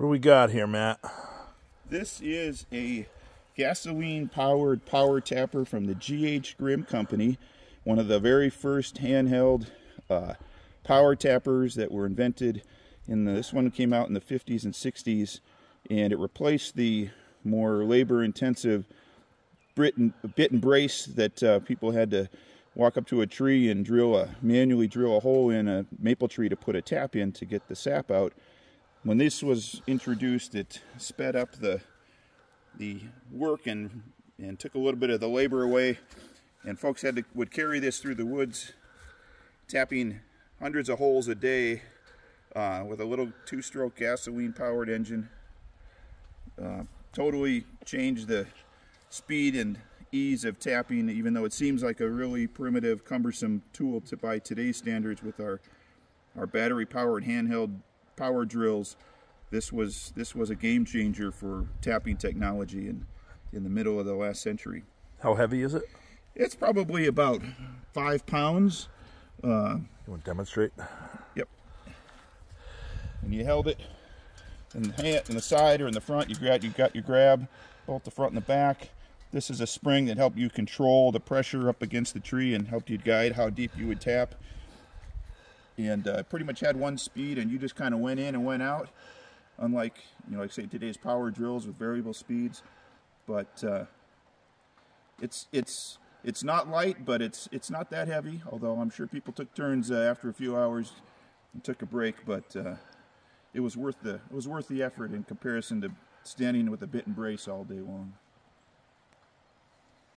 What do we got here, Matt? This is a gasoline powered power tapper from the GH Grimm Company, one of the very first handheld uh, power tappers that were invented. In the, this one came out in the 50s and 60s, and it replaced the more labor intensive bit and, brace that uh, people had to walk up to a tree and drill a manually drill a hole in a maple tree to put a tap in to get the sap out. When this was introduced, it sped up the the work and and took a little bit of the labor away. And folks had to would carry this through the woods, tapping hundreds of holes a day uh, with a little two-stroke gasoline-powered engine. Uh, totally changed the speed and ease of tapping, even though it seems like a really primitive, cumbersome tool to by today's standards with our our battery-powered handheld power drills. This was this was a game changer for tapping technology in in the middle of the last century. How heavy is it? It's probably about five pounds. Uh, you want to demonstrate? Yep. And you held it in the hand, in the side or in the front. You got you got your grab both the front and the back. This is a spring that helped you control the pressure up against the tree and helped you guide how deep you would tap. And uh, pretty much had one speed, and you just kind of went in and went out. Unlike you know, like say today's power drills with variable speeds, but uh, it's it's it's not light, but it's it's not that heavy. Although I'm sure people took turns uh, after a few hours and took a break, but uh, it was worth the it was worth the effort in comparison to standing with a bit and brace all day long.